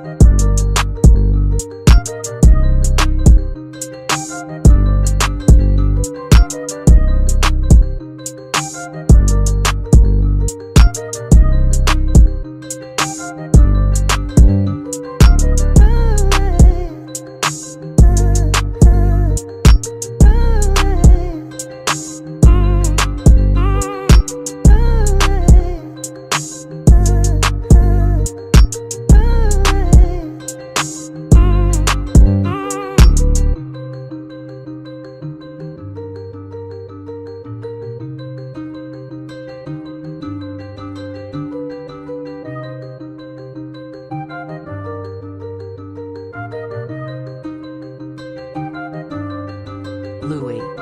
podcast. Louis.